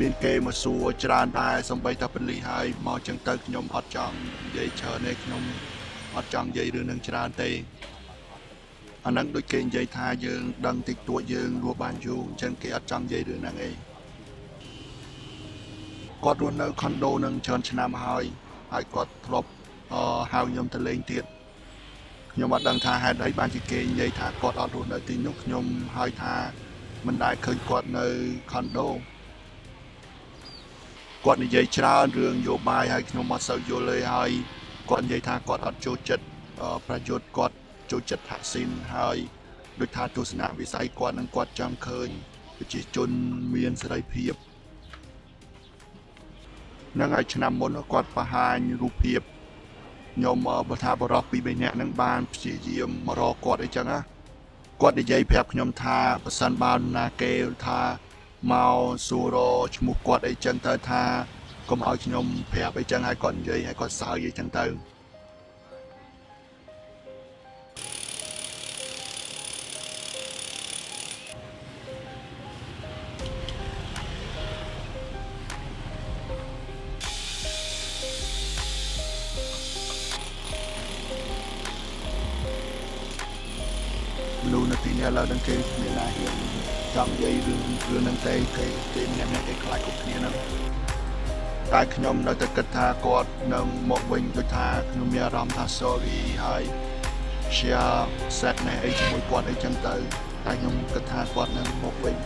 មានគេមកសួរច្រើនដែរសំបីតែពលីហើយមកចឹងទៅខ្ញុំអត់ចង់និយាយច្រើនទេខ្ញុំអត់ចង់និយាយរឿងនឹងច្រើនទេអាហ្នឹងដូចគេនិយាយថាយើងដឹងតិចតួចយើងរស់បានយូរអញ្ចឹងគេអត់ចង់និយាយរឿងហ្នឹងឯងគាត់រស់នៅខុនដូនឹងច្រើនឆ្នាំហើយហើយគាត់ធ្លាប់អឺហៅខ្ញុំទៅលេងទៀតខ្ញុំអត់ដឹងថាហេតុអីបានជាគេនិយាយថាគាត់អត់រស់នៅទីនោះខ្ញុំហើយថាមិនដែលឃើញគាត់នៅខុនដូ គាត់និយាយច្រើនរឿងយោបាយហើយខ្ញុំអត់សូវយល់ទេហើយគាត់និយាយថាគាត់អត់ចូលចិត្តប្រយុទ្ធគាត់ចូលចិត្តថាស៊ីនហើយដូចថាទស្សនវិស័យគាត់នឹងគាត់ចង់ឃើញប្រជាជនមានសេរីភាពនឹងឲ្យឆ្នាំមុនគាត់បង្ហាញរូបភាពខ្ញុំបើថាបរោះពីរបីនាក់នឹងបានព្យាយាមមករកគាត់អីចឹងណាគាត់និយាយប្រាប់ខ្ញុំថាប្រសិនបើណាគេថា មកសួររឈ្មោះគាត់អីចឹងទៅថាកុំឲ្យខ្ញុំប្រាប់អីចឹងឲ្យគាត់និយាយឲ្យគាត់សើចអីចឹងទៅមនុស្សនៅទីនេះឥឡូវនឹងគេមានណាហ៊ាន ចង់និយាយរឿងរឿងហ្នឹងទេគេគេម្នាក់ម្នាក់គេខ្លាចគ្រប់គ្នាហ្នឹងតែខ្ញុំនៅតែគិតថាគាត់នឹងមកវិញដូចថាខ្ញុំមានអារម្មណ៍ថា sorry ហើយ share set នេះអីជាមួយគាត់អីចឹងទៅតែខ្ញុំគិតថាគាត់នឹងមកវិញ